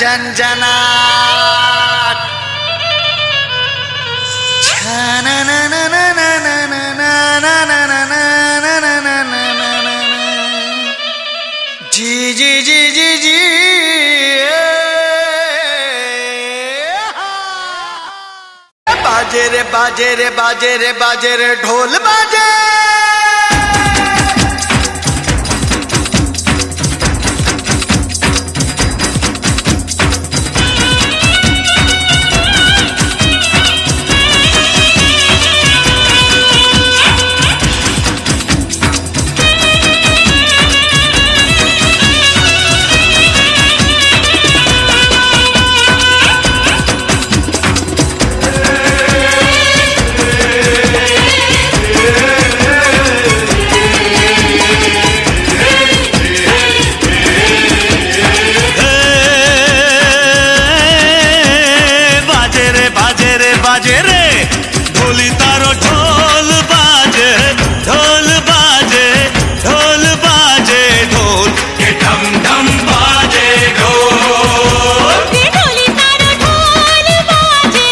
झंझनाट जी जी जी जी जी बाजे रे बाजे रे बाजे रे बाजे रे ढोल बाजे बाजे रे ढोली तारो ढोल बाजे ढोल बाजे ढोल बाजे ढोल के डम डम बाजे ढोल ये ढोली तारो ढोल बाजे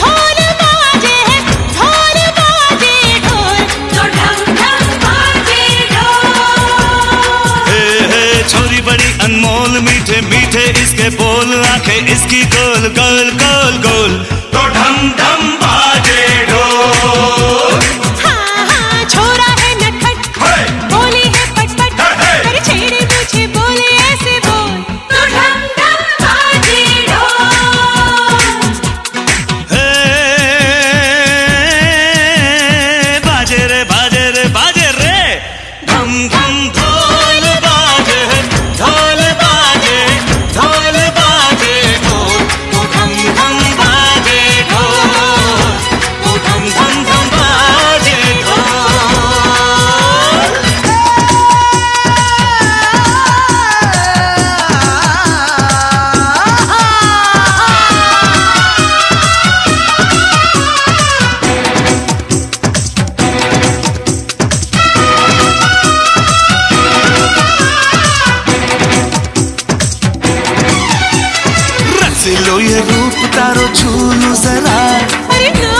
ढोल बाजे ढोल बाजे ढोल तो ढम ढम बाजे ढोल हे हे छोरी बड़ी अनमोल मीठे मीठे इसके बोल आँखें इसकी गोल गोल गोल गोल रूप तारो छूलू जरा।